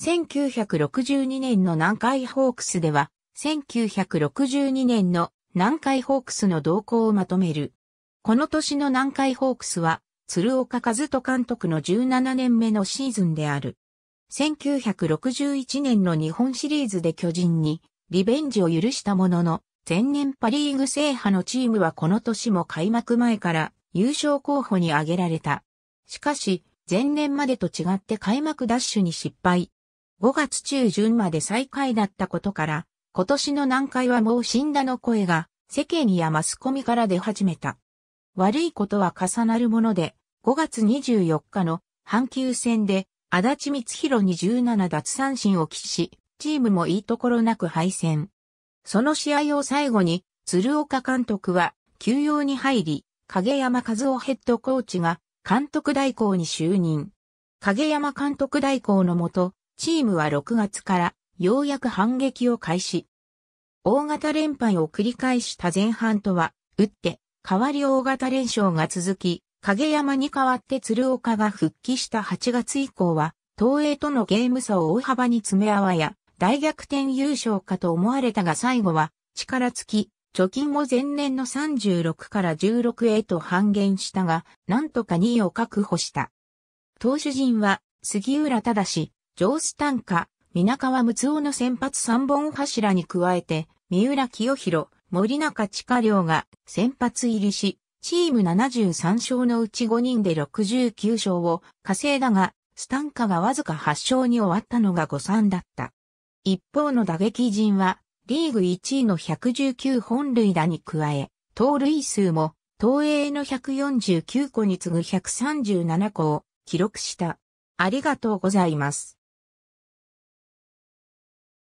1962年の南海ホークスでは、1962年の南海ホークスの動向をまとめる。この年の南海ホークスは、鶴岡和人監督の17年目のシーズンである。1961年の日本シリーズで巨人にリベンジを許したものの、前年パリーグ制覇のチームはこの年も開幕前から優勝候補に挙げられた。しかし、前年までと違って開幕ダッシュに失敗。5月中旬まで最下位だったことから、今年の南海はもう死んだの声が世間やマスコミから出始めた。悪いことは重なるもので、5月24日の阪急戦で足立光弘に17奪三振を喫し、チームもいいところなく敗戦。その試合を最後に、鶴岡監督は休養に入り、影山和夫ヘッドコーチが監督代行に就任。影山監督代行のもと、チームは6月からようやく反撃を開始。大型連敗を繰り返した前半とは、打って、代わり大型連勝が続き、影山に代わって鶴岡が復帰した8月以降は、東映とのゲーム差を大幅に詰め合わや、大逆転優勝かと思われたが最後は、力尽き、貯金も前年の36から16へと半減したが、なんとか2位を確保した。投手陣は、杉浦忠ジョースタンカ、皆川睦夫の先発3本柱に加えて、三浦清弘、森中地下良が先発入りし、チーム73勝のうち5人で69勝を稼いだが、スタンカがわずか8勝に終わったのが誤算だった。一方の打撃陣は、リーグ1位の119本塁打に加え、盗塁数も、東映の149個に次ぐ137個を記録した。ありがとうございます。